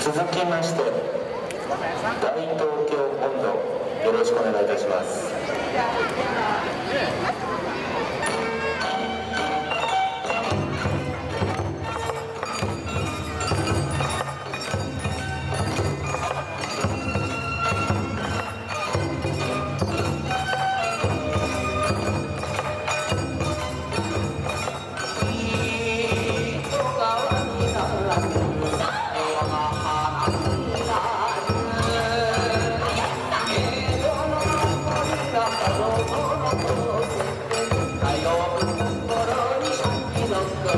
続きまして大東京本土よろしくお願いいたします。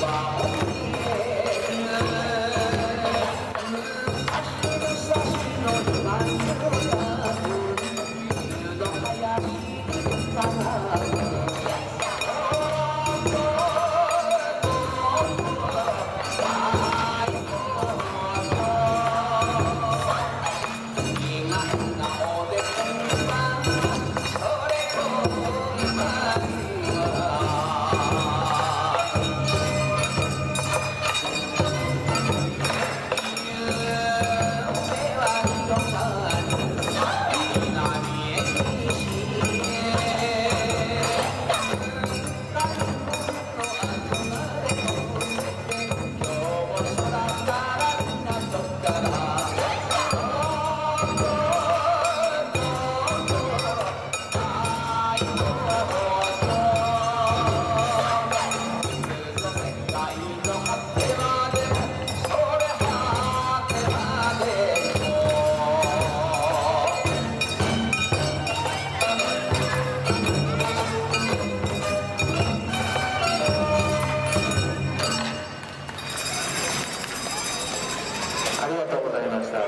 Bye. ありがとうございました。